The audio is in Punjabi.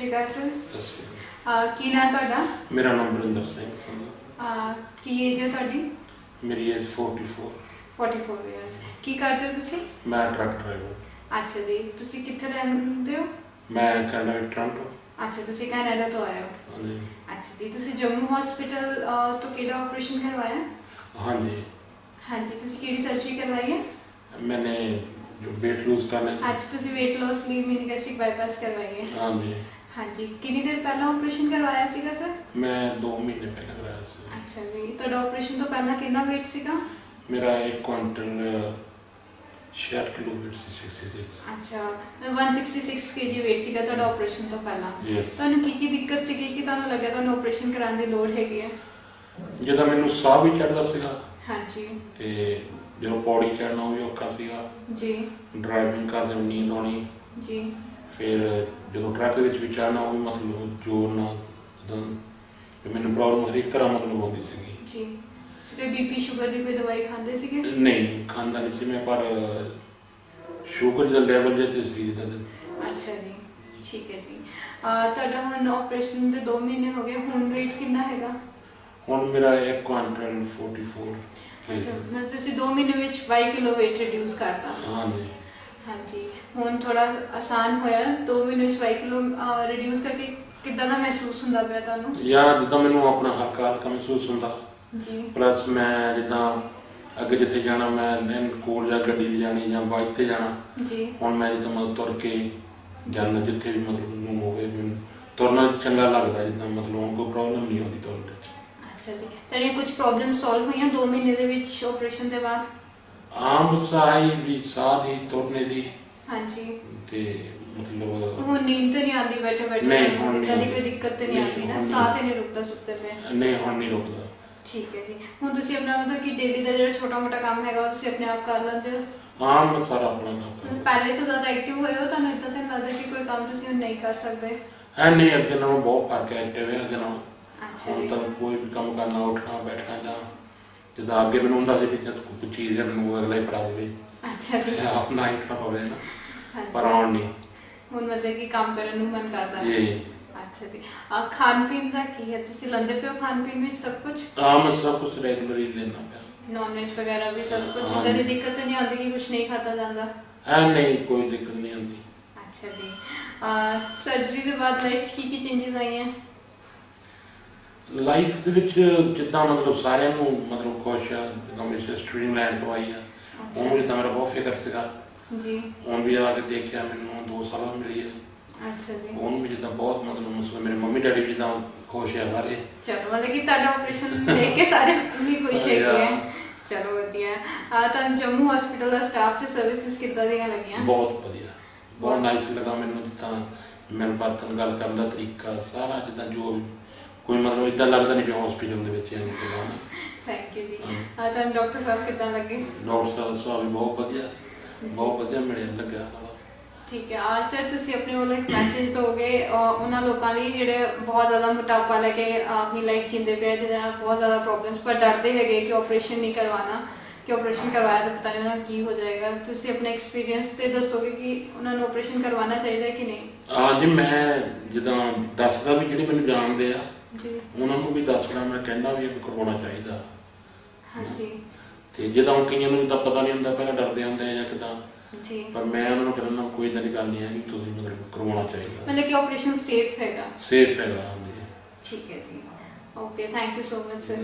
ਸ਼੍ਰੀ ਅਕਾਲ ਸਰ ਅ ਕੀ ਨਾਮ ਤੁਹਾਡਾ ਮੇਰਾ ਨਾਮ ਬਰਿੰਦਰ ਸਿੰਘ ਸੰਧੂ ਕੀ ਏਜ ਹੈ ਤੁਹਾਡੀ ਮੇਰੀ ਏਜ 44 44 ਇਅਰਸ ਕੀ ਕਰਦੇ ਹੋ ਤੁਸੀਂ ਮੈਂ ਟਰੱਕ ਡਰਾਈਵਰ ਅੱਛਾ ਜੀ ਤੁਸੀਂ ਕਿੱਥੇ ਰਹਿੰਦੇ ਹੋ ਮੈਂ ਕੈਨੇਡਾ ਵਿੱਚ ਟੋਰਾਂਟੋ ਅੱਛਾ ਤੁਸੀਂ ਕੈਨੇਡਾ ਤੋਂ ਆਏ ਹੋ ਹਾਂਜੀ ਅੱਛਾ ਜੀ ਤੁਸੀਂ ਜੰਮੂ ਹਸਪੀਟਲ ਤੋਂ ਕਿਹੜਾ ਆਪਰੇਸ਼ਨ ਕਰਵਾਇਆ ਹਾਂਜੀ ਹਾਂਜੀ ਤੁਸੀਂ ਕਿਹੜੀ ਸਰਜਰੀ ਕਰਵਾਈ ਹੈ मैंने जो वेट लूज करने अच्छा तुझे वेट लॉस ली मैंने कैसे बाईपास करवाई है हाँ भैया ਹਾਂਜੀ ਕਿੰਨੀ ਦੇਰ ਪਹਿਲਾਂ ਆਪਰੇਸ਼ਨ ਕਰਵਾਇਆ ਸੀਗਾ ਸਰ? ਮੈਂ 2 ਮਹੀਨੇ ਪਹਿਲਾਂ ਕਰਾਇਆ ਸੀ। ਅੱਛਾ ਜੀ ਤੁਹਾਡਾ ਆਪਰੇਸ਼ਨ ਤੋਂ ਪਹਿਲਾਂ ਕਿੰਨਾ weight ਸੀਗਾ? ਮੇਰਾ 1 ਕੁਇੰਟਲ 66 ਕਿਲੋ weight ਸੀ 66 ਅੱਛਾ 166 kg weight ਸੀਗਾ ਤੁਹਾਡਾ ਆਪਰੇਸ਼ਨ ਤੋਂ ਪਹਿਲਾਂ। ਤੁਹਾਨੂੰ ਕੀ ਕੀ ਦਿੱਕਤ ਸੀਗੀ ਕਿ ਤੁਹਾਨੂੰ ਲੱਗਿਆ ਤੁਹਾਨੂੰ ਆਪਰੇਸ਼ਨ ਕਰਾਉਣ ਦੀ ਲੋੜ ਹੈਗੀ ਹੈ ਜਦੋਂ ਮੈਨੂੰ ਸਾਹ ਵੀ ਚੜਦਾ ਸੀਗਾ ਹਾਂਜੀ। ਤੇ ਜਦੋਂ ਪੌੜੀ ਚੜਨਾ ਵੀ ਔਖਾ ਸੀਗਾ। ਜੀ। ਡਰਾਈਵਿੰਗ ਕਰਦੇ ਨੀਂਦ ਆਉਣੀ। ਜੀ। ਫਿਰ ਜਦੋਂ ਟਰੱਕ ਦੇ ਵਿੱਚ ਵੀ ਚੜਨਾ ਉਹ ਵੀ ਮਤਲਬ ਜ਼ੋਰ ਨਾਲ ਜਦੋਂ ਮੈਨੂੰ ਪ੍ਰੋਬਲਮ ਹਰੇਕ ਤਰ੍ਹਾਂ ਮਤਲਬ ਆਉਂਦੀ ਸੀਗੀ। ਜੀ। ਤੇ ਬੀਪੀ ਸ਼ੂਗਰ ਦੀ ਕੋਈ ਦਵਾਈ ਖਾਂਦੇ ਸੀਗੇ? ਨਹੀਂ ਖਾਂਦਾ ਨਹੀਂ ਸੀ ਮੈਂ ਪਰ ਸ਼ੂਗਰ ਦਾ ਲੈਵਲ ਜੇ ਤੇ ਸੀ ਜਿੱਦਾਂ ਅੱਛਾ ਜੀ ਠੀਕ ਹੈ ਜੀ। ਤੁਹਾਡਾ ਹੁਣ ਆਪਰੇਸ਼ਨ ਦੇ 2 ਮਹੀਨੇ ਹੋ ਗਏ ਹੁਣ weight ਕਿੰਨਾ ਹੈਗਾ? ਹੁਣ ਮੇਰਾ 1 ਕੁਆਂਟਲ 44 ਅੱਛਾ ਮਤਲਬ ਤੁਸੀਂ 2 ਮਹੀਨੇ ਵਿੱਚ 22 ਕਿਲੋ weight reduce ਕਰਤਾ। ਹਾਂਜੀ। ਹਾਂਜੀ। ਹੁਣ ਥੋੜਾ ਆਸਾਨ ਹੋਇਆ। 2 ਮਹੀਨੇ ਵਿੱਚ 22 ਕਿਲੋ ਰਿਡਿਊਸ ਕਰਕੇ ਕਿੱਦਾਂ ਦਾ ਮਹਿਸੂਸ ਹੁੰਦਾ ਪਿਆ ਤੁਹਾਨੂੰ? ਜਾਂ ਜਿੱਦਾਂ ਮੈਨੂੰ ਆਪਣਾ ਹਲਕਾ ਹਲਕਾ ਮਹਿਸੂਸ ਹੁੰਦਾ। ਜੀ। ਪਲੱਸ ਮੈਂ ਜਿੱਦਾਂ ਅੱਗੇ ਜਿੱਥੇ ਜਾਣਾ ਮੈਂ ਨੈਨ ਕੋਲ ਜਾਂ ਗੱਡੀ 'ਤੇ ਜਾਣੀ ਜਾਂ ਬਾਈਕ ਤੇ ਜਾਣਾ। ਜੀ। ਹੁਣ ਮੈਂ ਜਿੱਦਾਂ ਮਤਲਬ ਤੁਰ ਕੇ ਜਾਣਾ ਜਿੱਥੇ ਵੀ ਮਤਲਬ ਮੈਨੂੰ ਹੋਵੇ ਮੈਨੂੰ ਤੁਰਨਾ ਚੰਗਾ ਲੱਗਦਾ ਜਿੱਦਾਂ ਮਤਲਬ ਕੋਈ ਪ੍ਰੋਬਲਮ ਨਹੀਂ ਆਉਂਦੀ ਤੁਰਨ ਵਿੱਚ। ਅੱਛਾ ਜੀ। ਤੁਹਾਡੀਆਂ ਕੁਝ ਪ੍ਰੋਬਲਮ ਸੋਲਵ ਹੋਈਆਂ 2 ਮਹੀਨੇ ਦੇ ਵਿੱਚ ਆਪਰੇਸ਼ਨ ਦੇ ਬਾਅਦ? ਆਮ ਸਾਈ ਵੀ ਸਾਹ ਦੀ ਤੁਰਨੇ ਦੀ। ਹਾਂਜੀ। ਤੇ ਮਤਲਬ ਹੁਣ ਨੀਂਦ ਤੇ ਨਹੀਂ ਆਉਂਦੀ ਬੈਠੇ ਬੈਠੇ ਨਹੀਂ, ਹੁਣ ਏਦਾਂ ਦੀ ਨਹੀਂ। ਕੋਈ ਦਿੱਕਤ ਤੇ ਨਹੀਂ ਨਹੀਂ, ਆਉਂਦੀ ਨਾ। ਹੁਣ। ਸਾਹ ਤੇ ਨਹੀਂ ਰੁਕਦਾ ਸੁੱਤੇ ਪਏ। ਨਹੀਂ ਹੁਣ ਨਹੀਂ ਰੁਕਦਾ। ਠੀਕ ਹੈ ਜੀ। ਹੁਣ ਤੁਸੀਂ ਆਪਣਾ ਮਤਲਬ ਕਿ ਡੇਲੀ ਦਾ ਜਿਹੜਾ ਛੋਟਾ ਮੋਟਾ ਕੰਮ ਹੈਗਾ ਉਹ ਤੁਸੀਂ ਆਪਣੇ ਆਪ ਕਰ ਲੈਂਦੇ ਹੋ? ਆਮ ਮੈਂ ਸਾਰਾ ਆਪਣਾ ਕੰਮ ਹੁਣ ਕਰਦਾ ਪਹਿਲੇ ਤੋਂ ਜ਼ਿਆਦਾ ਐਕਟਿਵ ਹੋਏ ਹੋ ਤੁਹਾਨੂੰ ਇਦਾਂ ਤਾਂ ਨਹੀਂ ਲੱਗਦਾ ਕਿ ਕੋਈ ਕੰਮ ਤੁਸੀਂ ਹੁਣ ਨਹੀਂ ਕਰ ਸਕਦੇ? ਐ ਨਹੀਂ ਅੱਗੇ ਨਾਲੋਂ ਬਹੁਤ ਫ਼ਰਕ ਹੈ ਐਕਟਿਵ ਹੈ ਅੱਗੇ ਨਾਲੋਂ। ਅੱਛਾ ਹੁਣ ਜੀ। ਤਾਂ ਕੋਈ ਵੀ ਕੰਮ ਕਰਨਾ ਉੱਠਣਾ ਬੈਠਣਾ ਜਾਂ ਜਿੱਦਾਂ ਅੱਗੇ ਮੈਨੂੰ ਹੁੰਦਾ ਸੀ ਵੀ ਜਦ ਕੋਈ ਚੀਜ਼ ਹੈ ਮੈਨੂੰ ਅਗਲਾ ਹੀ ਫੜਾ ਦੇਵੇ। ਅੱਛਾ ਜੀ। ਆਪਣਾ ਹੀ ਪਵੇ ਨਾ। ਪਰ ਆਉਣ ਨਹੀਂ। ਹੁਣ ਮਤਲਬ ਕਿ ਕੰਮ ਕਰਨ ਨੂੰ ਮਨ ਕਰਦਾ ਹੈ। ਜੀ। ਅੱਛਾ ਜੀ। ਆ ਖਾਣ ਪੀਣ ਦਾ ਕੀ ਹੈ? ਤੁਸੀਂ ਲੰਦੇ ਪਿਓ ਖਾਣ ਪੀਣ ਵਿੱਚ ਸਭ ਕੁਝ ਆਮ ਸਭ ਕੁਝ ਰੈਗੂਲਰ ਹੀ ਲੈਣਾ ਪਿਆ। ਨੌਨ ਵੈਜ ਵਗੈਰਾ ਵੀ ਸਭ ਕੁਝ ਹਾਂ। ਇਦਾਂ ਦੀ ਦਿੱਕਤ ਨਹੀਂ ਆਉਂਦੀ ਕਿ ਕੁਝ ਨਹੀਂ ਖਾਤਾ ਜਾਂਦਾ? ਐ ਨਹੀਂ ਕੋਈ ਦਿੱਕਤ ਨਹੀਂ ਆਉਂਦੀ। ਅੱਛਾ ਜੀ। ਸਰਜਰੀ ਦੇ ਬਾਅਦ ਲਾਈਫ 'ਚ ਕੀ ਕੀ ਚੇਂਜਸ ਆਈਆਂ? ਲਾਈਫ ਦੇ ਵਿੱਚ ਜਿੱਦਾਂ ਮਤਲਬ ਸਾਰਿਆਂ ਨੂੰ ਮਤਲਬ ਖੁਸ਼ ਆ ਜਿੱਦਾਂ ਮੇਰੀ ਸਿਸਟਰ ਇੰਗਲੈਂਡ ਤੋਂ ਆਈ ਆ। ਉਹ ਜਿੱਦਾਂ ਮੇਰਾ ਬਹੁਤ ਫਿਕਰ ਸੀਗਾ। ਜੀ। ਹੁਣ ਵੀ ਆ ਕੇ ਦੇਖਿਆ ਮੈਨੂੰ 2 ਸਾਲ ਮਿਲੀ ਹੈ ਅੱਛਾ ਜੀ। ਉਹਨੂੰ ਵੀ ਜਿੱਦਾਂ ਬਹੁਤ ਮਤਲਬ ਮਸਲਾ ਮੇਰੇ ਮੰਮੀ ਡੈਡੀ ਵੀ ਜਿੱਦਾਂ ਖੁਸ਼ ਆ ਸਾਰੇ। ਚਲੋ ਮਤਲਬ ਕਿ ਤੁਹਾਡਾ ਆਪਰੇਸ਼ਨ ਦੇਖ ਕੇ ਸਾਰੇ ਵੀ ਖੁਸ਼ ਹੈਗੇ ਆ। ਆ। ਚਲੋ ਵਧੀਆ। ਆ ਤੁਹਾਨੂੰ ਜੰਮੂ ਹਸਪੀਟਲ ਦਾ ਸਟਾਫ ਤੇ ਸਰਵਿਸਿਜ਼ ਕਿੱਦਾਂ ਦੀਆਂ ਲੱਗੀਆਂ? ਬਹੁਤ ਵਧੀਆ। ਬਹੁਤ ਨਾਈਸ ਲੱਗਾ ਮੈਨੂੰ ਜਿੱਦਾਂ ਮੈਨੂੰ ਬਰਤਨ ਗੱਲ ਕਰਨ ਦਾ ਤਰੀਕਾ ਸਾਰਾ ਜਿੱਦਾਂ ਜੋ ਕੋਈ ਮਤਲਬ ਇਦਾਂ ਲੱਗਦਾ ਨਹੀਂ ਕਿ ਹਸਪੀਟਲ ਦੇ ਵਿੱਚ ਐਵੇਂ ਕਿਦਾਂ ਥੈਂਕ ਯੂ ਜੀ। ਆ ਤੁਹਾਨੂੰ ਡਾਕਟਰ ਸਾਹਿਬ ਕਿੱਦਾਂ ਲੱਗੇ ਡਾਕਟਰ ਸਾਹਿਬ ਸੁਭਾਅ ਵੀ ਬਹੁਤ ਵਧੀਆ ਬਹੁਤ ਵਧੀਆ ਮਿਲਿਆ ਲੱਗਿਆ ਠੀਕ ਹੈ ਆ ਸਰ ਤੁਸੀਂ ਆਪਣੇ ਵੱਲੋਂ ਇੱਕ ਮੈਸੇਜ ਦੋਗੇ ਉਹਨਾਂ ਲੋਕਾਂ ਲਈ ਜਿਹੜੇ ਬਹੁਤ ਜ਼ਿਆਦਾ ਮੋਟਾਪਾ ਲੈ ਕੇ ਆਪਣੀ ਲਾਈਫ ਜਿੰਦੇ ਪਏ ਆ, ਜਿਹਦੇ ਨਾਲ ਬਹੁਤ ਜ਼ਿਆਦਾ ਪ੍ਰੋਬਲਮਸ ਪਰ ਡਰਦੇ ਹੈਗੇ ਕਿ ਆਪਰੇਸ਼ਨ ਨਹੀਂ ਕਰਵਾਉਣਾ ਕਿ ਆਪਰੇਸ਼ਨ ਕਰਵਾਇਆ ਤਾਂ ਪਤਾ ਨਹੀਂ ਉਹਨਾਂ ਨੂੰ ਕੀ ਹੋ ਜਾਏਗਾ। ਤੁਸੀਂ ਆਪਣੇ ਐਕਸਪੀਰੀਅੰਸ ਤੇ ਦੱਸੋਗੇ ਕਿ ਉਹਨਾਂ ਨੂੰ ਆਪਰੇਸ਼ਨ ਕਰਵਾਉਣਾ ਚਾਹੀਦਾ ਕਿ ਨਹੀਂ? ਹਾਂ ਜੀ ਮੈਂ ਜਿੱਦਾਂ ਦੱਸਦਾ ਵੀ ਜਿਹੜੇ ਮੈਨੂੰ ਜਾਣਦੇ ਆ ਜੀ। ਉਹਨਾਂ ਨੂੰ ਵੀ ਦੱਸਣਾ ਮੈਂ ਕਹਿੰਦਾ ਵੀ ਇਹ ਕਰਵਾਉਣਾ ਚਾਹੀਦਾ। ਹਾਂਜੀ। ਤੇ ਜਿੱਦਾਂ ਕਈਆਂ ਨੂੰ ਤਾਂ ਪਤਾ ਨਹੀਂ ਹੁੰਦਾ ਪਹਿਲਾਂ ਡਰਦੇ ਹੁੰਦੇ ਆ ਜਾਂ ਕਿਦਾਂ। ਜੀ। ਪਰ ਮੈਂ ਉਹਨਾਂ ਨੂੰ ਕਹਿੰਦਾ ਕੋਈ ਇਦਾਂ ਦੀ ਗੱਲ ਨਹੀਂ ਹੈ ਕਿ ਤੁਸੀਂ ਮਤਲਬ ਕਰਵਾਉਣਾ ਚਾਹੀਦਾ। ਮਤਲਬ ਕਿ ਆਪਰੇਸ਼ਨ ਸੇਫ ਹੈਗਾ। ਸੇਫ ਹੈਗਾ ਹਾਂਜੀ। ਠੀਕ ਹੈ ਜੀ। Okay thank you so much sir